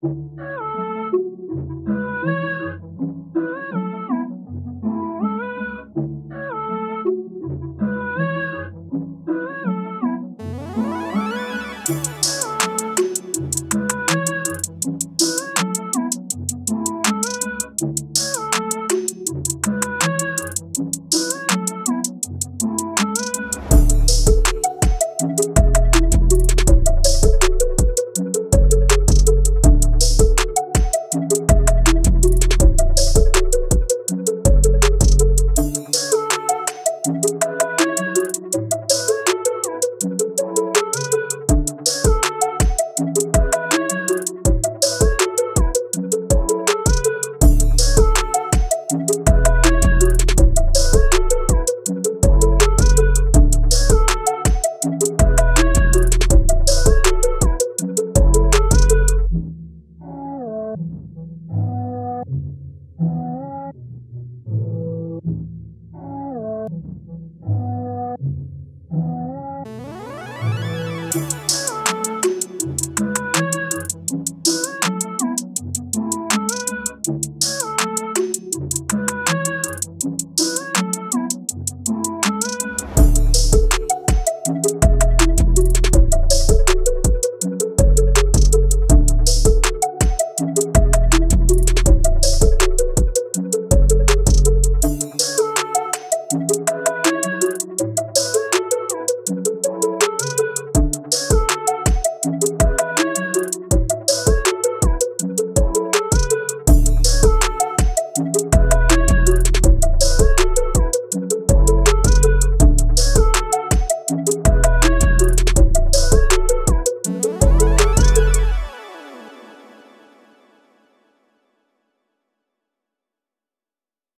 All right.